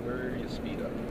where you speed up.